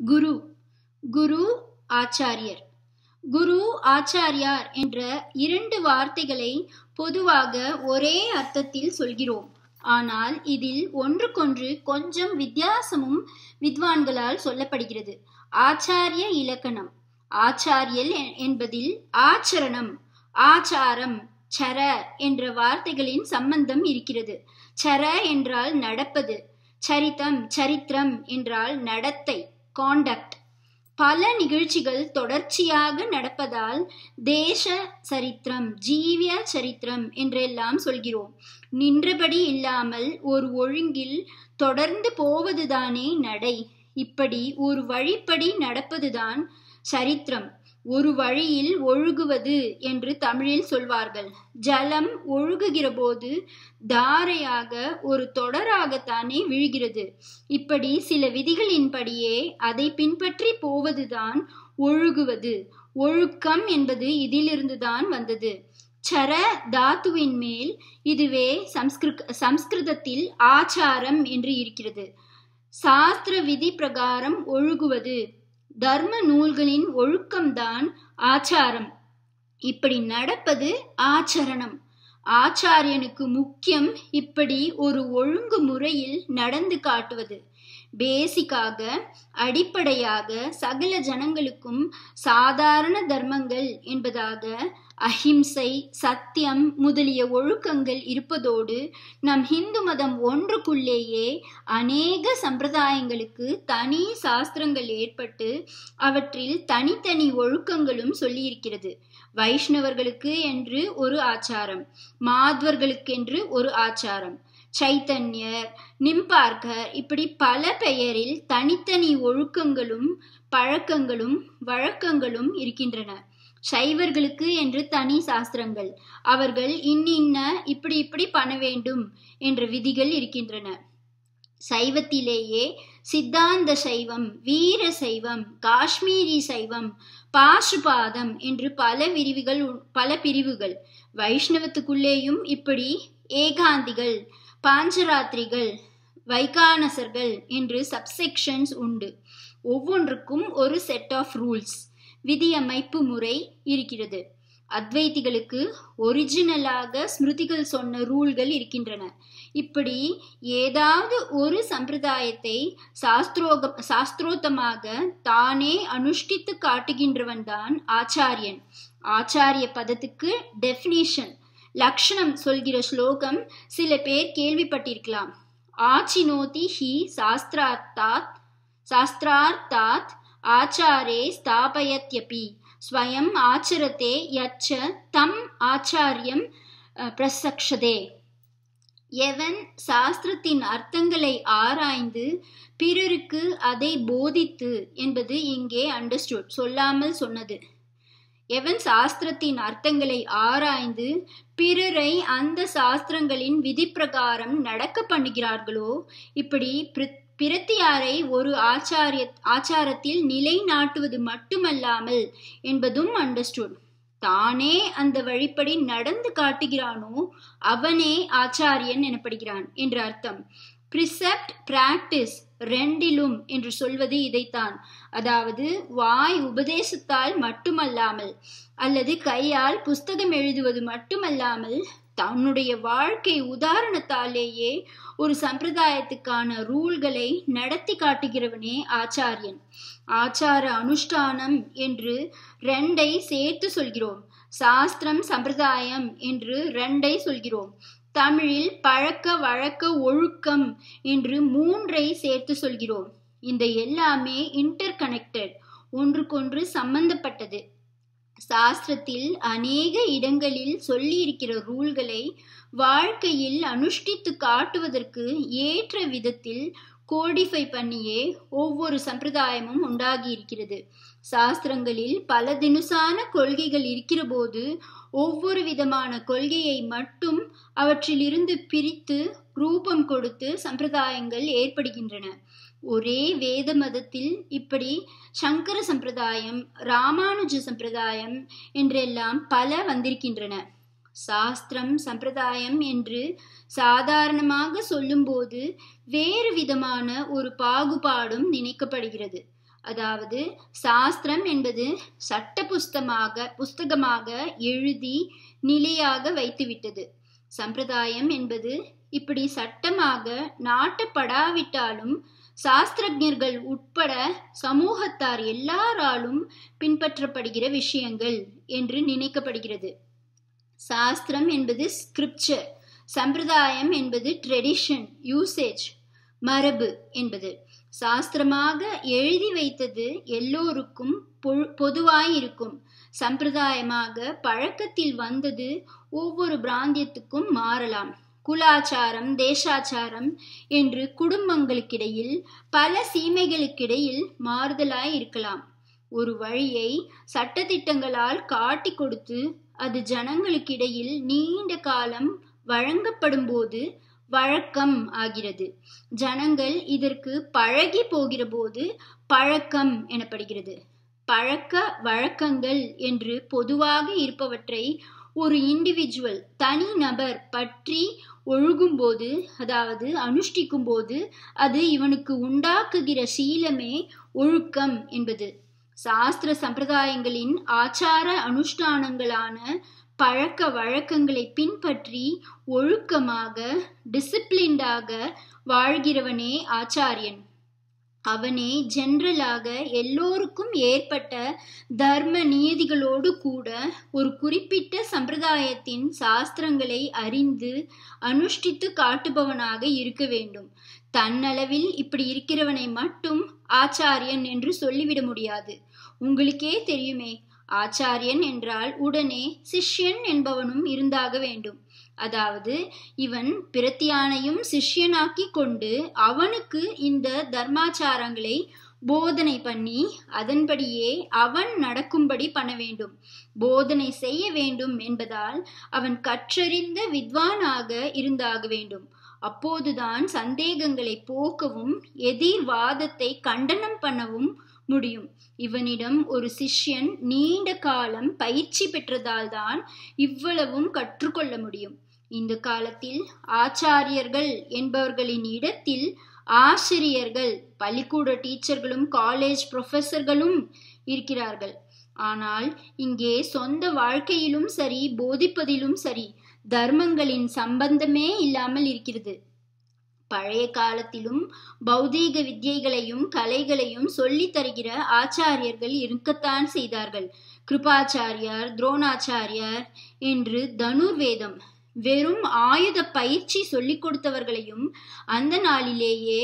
குரு குரு ஆச்சாரியர். குரு ஆச்சாரியார் என்ற இரண்டு வார்த்தைகளை பொதுவாக ஒரே அர்த்தத்தில் சொல்கிறோம். ஆனால் இதில் ஒன்றுக்கொன்று கொஞ்சம் வித்தியாசமும் வித்வான்களால் சொல்லப்படுகிறது. ஆச்சாரிய இலக்கணம். ஆச்சாரியல் என்பதில் ஆச்சரணம் ஆச்சாரம் சர என்ற வார்த்தைகளின் சம்பந்தம் இருக்கிறது. சர என்றால் நடப்பது சரிதம் சரித்திரம் என்றால் நடத்தை. காண்டக்ட் பல நிகழ்ச்சிகள் தொடர்ச்சியாக நடப்பதால் தேச சரித்திரம் ஜீவிய சரித்திரம் என்றெல்லாம் சொல்கிறோம். நின்றபடி இல்லாமல் ஒரு ஒழுங்கில் தொடர்ந்து போவதுதானே நடை. இப்படி ஒரு வழிப்படி நடப்பதுதான் சரித்திரம். ஒரு வழியில் ஒழுகுவது என்று தமிழில் சொல்வார்கள். ஜலம் ஒழுகுகிற போது தாரையாக ஒரு தொடராகத்தானே விழுகிறது. இப்படி சில விதிகளின்படியே அதை பின்பற்றி போவதுதான் ஒழுகுவது. ஒழுக்கம் என்பது இதிலிருந்துதான் வந்தது. சர தாத்துவின் மேல் இதுவே சம்ஸ்கிருத் சம்ஸ்கிருதத்தில் ஆச்சாரம் என்று இருக்கிறது. சாஸ்திர விதி பிரகாரம் ஒழுகுவது. தர்ம நூல்களின் ஒழுக்கம்தான் ஆச்சாரம். இப்படி நடப்பது ஆச்சரணம். ஆச்சாரியனுக்கு முக்கியம் இப்படி ஒரு ஒழுங்கு முறையில் நடந்து காட்டுவது. பேசிக்காக அடிப்படையாக சகல ஜனங்களுக்கும் சாதாரண தர்மங்கள் என்பதாக அஹிம்சை சத்தியம் முதலிய ஒழுக்கங்கள் இருப்பதோடு நம் ஹிந்து மதம் ஒன்றுக்குள்ளேயே அநேக சம்பிரதாயங்களுக்கு தனி சாஸ்திரங்கள் ஏற்பட்டு அவற்றில் தனித்தனி ஒழுக்கங்களும் சொல்லியிருக்கிறது. வைஷ்ணவர்களுக்கு என்று ஒரு ஆச்சாரம் மாத்வர்களுக்கென்று ஒரு ஆச்சாரம் சைத்தன்யர் நிம்பார்கர் இப்படி பல பெயரில் தனித்தனி ஒழுக்கங்களும் பழக்கங்களும் வழக்கங்களும் இருக்கின்றன. சைவர்களுக்கு என்று தனி சாஸ்திரங்கள். அவர்கள் இன்னின்ன இப்படி இப்படி பண்ண வேண்டும் என்ற விதிகள் இருக்கின்றன. சைவத்திலேயே சித்தாந்த சைவம் வீர சைவம் காஷ்மீரி சைவம் பாசுபாதம் என்று பல விரிவுகள் பல பிரிவுகள். வைஷ்ணவத்துக்குள்ளேயும் இப்படி ஏகாந்திகள் பாஞ்சராத்திரிகள் வைகானசர்கள் என்று சப்செக்ஷன்ஸ் உண்டு. ஒவ்வொன்றுக்கும் ஒரு செட் ஆஃப் ரூல்ஸ் விதியமைப்பு முறை இருக்கிறது. அத்வைத்திகளுக்கு ஒரிஜினலாக ஸ்மிருதிகள் சொன்ன ரூல்கள் இருக்கின்றன. இப்படி ஏதாவது ஒரு சம்பிரதாயத்தை சாஸ்திரோக சாஸ்திரோத்தமாக தானே அனுஷ்டித்து காட்டுகின்றவன் தான் ஆச்சாரியன். ஆச்சாரிய பதத்துக்கு டெஃபினிஷன் லக்ஷணம் சொல்கிற ஸ்லோகம் சில பேர் கேள்விப்பட்டிருக்கலாம். ஆச்சினோதி ஹி சாஸ்திரார்த்தாத் சாஸ்திரார்த்தாத் ஆச்சாரே ஸ்தாபயத்யபி ஸ்வயம் ஆச்சரத்தே யச்ச தம் ஆச்சாரியம் பிரசக்ஷதே. எவன் சாஸ்திரத்தின் அர்த்தங்களை ஆராய்ந்து பிறருக்கு அதை போதித்து என்பது இங்கே அண்டர்ஸ்டுட் சொல்லாமல் சொன்னது. எவன் சாஸ்திரத்தின் அர்த்தங்களை ஆராய்ந்து பிறரை அந்த சாஸ்திரங்களின் விதி பிரகாரம் நடக்க பண்ணுகிறார்களோ? இப்படி பிரத்தியாரை ஒரு ஆச்சாரிய ஆச்சாரத்தில் நிலைநாட்டுவது மட்டுமல்லாமல் என்பதும் அண்டர்ஸ்டுட் தானே அந்த வழிப்படி நடந்து காட்டுகிறானோ அவனே ஆச்சாரியன் எனப்படுகிறான் என்று அர்த்தம். பிரிசெப்ட் பிராக்டிஸ் ரெண்டிலும் என்று சொல்வது இதைத்தான். அதாவது வாய் உபதேசத்தால் மட்டுமல்லாமல் அல்லது கையால் புஸ்தகம் எழுதுவது மட்டுமல்லாமல் தன்னுடைய வாழ்க்கை உதாரணத்தாலேயே ஒரு சம்பிரதாயத்துக்கான ரூல்களை நடத்தி காட்டுகிறவனே ஆச்சாரியன். ஆச்சார அனுஷ்டானம் என்று ரெண்டை சேர்த்து சொல்கிறோம். சாஸ்திரம் சம்பிரதாயம் என்று ரெண்டை சொல்கிறோம். தமிழில் பழக்க வழக்க ஒழுக்கம் என்று மூன்றை சேர்த்து சொல்கிறோம். இந்த எல்லாமே இன்டர் கனெக்டட் ஒன்றுக்கொன்று சம்பந்தப்பட்டது. சாஸ்திரத்தில் அநேக இடங்களில் சொல்லியிருக்கிற ரூல்களை வாழ்க்கையில் அனுஷ்டித்து காட்டுவதற்கு ஏற்ற விதத்தில் கோடிஃபை பண்ணியே ஒவ்வொரு சம்பிரதாயமும் உண்டாகி இருக்கிறது சாஸ்திரங்களில் பல தினுசான கொள்கைகள் இருக்கிற போது ஒவ்வொரு விதமான கொள்கையை மட்டும் அவற்றிலிருந்து பிரித்து ரூபம் கொடுத்து சம்பிரதாயங்கள் ஏற்படுகின்றன. ஒரே வேத மதத்தில் இப்படி சங்கர சம்பிரதாயம் ராமானுஜ சம்பிரதாயம் என்றெல்லாம் பல வந்திருக்கின்றன. சாஸ்திரம் சம்பிரதாயம் என்று சாதாரணமாக சொல்லும்போது வேறு விதமான ஒரு பாகுபாடும் நினைக்கப்படுகிறது. அதாவது சாஸ்திரம் என்பது சட்ட புஸ்தமாக புஸ்தகமாக எழுதி நிலையாக வைத்துவிட்டது. சம்பிரதாயம் என்பது இப்படி சட்டமாக நாட்டப்படாவிட்டாலும் சாஸ்திரஜர்கள் உட்பட சமூகத்தார் எல்லாராலும் பின்பற்றப்படுகிற விஷயங்கள் என்று நினைக்கப்படுகிறது. சாஸ்திரம் என்பது ஸ்கிரிப்சர் சம்பிரதாயம் என்பது ட்ரெடிஷன் யூசேஜ் மரபு என்பது. சாஸ்திரமாக எழுதி வைத்தது எல்லோருக்கும் பொதுவாயிருக்கும். சம்பிரதாயமாக பழக்கத்தில் வந்தது ஒவ்வொரு பிராந்தியத்துக்கும் மாறலாம். குலாச்சாரம் தேசாச்சாரம் என்று குடும்பங்களுக்கிடையில் பல சீமைகளுக்கிடையில் மாறுதலாய் இருக்கலாம் ஒரு வழியை சட்டத்திட்டங்களால் காட்டி கொடுத்து அது ஜனங்களுக்கிடையில் நீண்ட காலம் வழங்கப்படும் போது வழக்கம் ஆகிறது. ஜனங்கள் இதற்கு பழகி போகிற போது பழக்கம் எனப்படுகிறது. பழக்க வழக்கங்கள் என்று பொதுவாக இருப்பவற்றை ஒரு இண்டிவிஜுவல் தனி நபர் பற்றி ஒழுகும்போது அதாவது அனுஷ்டிக்கும் போது அது இவனுக்கு உண்டாக்குகிற சீலமே ஒழுக்கம் என்பது. சாஸ்திர சம்பிரதாயங்களின் ஆச்சார அனுஷ்டானங்களான பழக்க வழக்கங்களை பின்பற்றி ஒழுக்கமாக டிசிப்ளின்டாக வாழ்கிறவனே ஆச்சாரியன். அவனே ஜென்ரலாக எல்லோருக்கும் ஏற்பட்ட தர்ம நியதிகளோடு கூட ஒரு குறிப்பிட்ட சம்பிரதாயத்தின் சாஸ்திரங்களை அறிந்து அனுஷ்டித்து காட்டுபவனாக இருக்க வேண்டும். தன்னளவில் இப்படி இருக்கிறவனை மட்டும் ஆச்சாரியன் என்று சொல்லிவிட முடியாது. உங்களுக்கே தெரியுமே ஆச்சாரியன் என்றால் உடனே சிஷ்யன் என்பவனும் இருந்தாக வேண்டும். அதாவது இவன் பிரத்தியானையும் சிஷ்யனாக்கி கொண்டு அவனுக்கு இந்த தர்மாச்சாரங்களை போதனை பண்ணி அதன்படியே அவன் நடக்கும்படி பண்ண வேண்டும். போதனை செய்ய வேண்டும் என்பதால் அவன் கற்றறிந்த வித்வானாக இருந்தாக வேண்டும். அப்போதுதான் சந்தேகங்களை போக்கவும் எதிர்வாதத்தை கண்டனம் பண்ணவும் முடியும். இவனிடம் ஒரு சிஷ்யன் நீண்ட காலம் பயிற்சி பெற்றதால்தான் இவ்வளவும் கற்றுக்கொள்ள முடியும். இந்த காலத்தில் ஆச்சாரியர்கள் என்பவர்களின் இடத்தில் ஆசிரியர்கள் பள்ளிக்கூட டீச்சர்களும் காலேஜ் ப்ரொஃபஸர்களும் இருக்கிறார்கள். ஆனால் இங்கே சொந்த வாழ்க்கையிலும் சரி போதிப்பதிலும் சரி தர்மங்களின் சம்பந்தமே இல்லாமல் இருக்கிறது. பழைய காலத்திலும் பௌதீக வித்தியைகளையும் கலைகளையும் சொல்லி தருகிற ஆச்சாரியர்கள் இருக்கத்தான் செய்தார்கள். கிருபாச்சாரியார் துரோணாச்சாரியார் என்று தனுர்வேதம் வெறும் ஆயுத பயிற்சி சொல்லிக் கொடுத்தவர்களையும் அந்த நாளிலேயே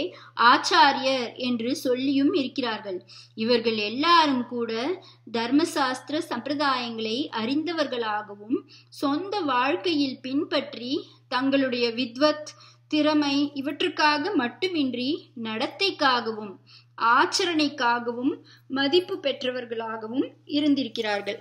ஆச்சாரியர் என்று சொல்லியும் இருக்கிறார்கள். இவர்கள் எல்லாரும் கூட தர்மசாஸ்திர சம்பிரதாயங்களை அறிந்தவர்களாகவும் சொந்த வாழ்க்கையில் பின்பற்றி தங்களுடைய வித்வத் திறமை இவற்றுக்காக மட்டுமின்றி நடத்தைக்காகவும் ஆச்சரணைக்காகவும் மதிப்பு பெற்றவர்களாகவும் இருந்திருக்கிறார்கள்.